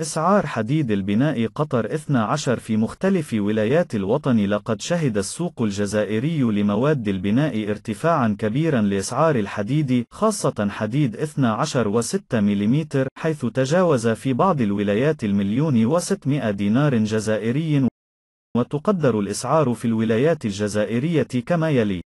إسعار حديد البناء قطر 12 في مختلف ولايات الوطن لقد شهد السوق الجزائري لمواد البناء ارتفاعا كبيرا لإسعار الحديد خاصة حديد 12 و6 ملم حيث تجاوز في بعض الولايات المليون و600 دينار جزائري وتقدر الإسعار في الولايات الجزائرية كما يلي.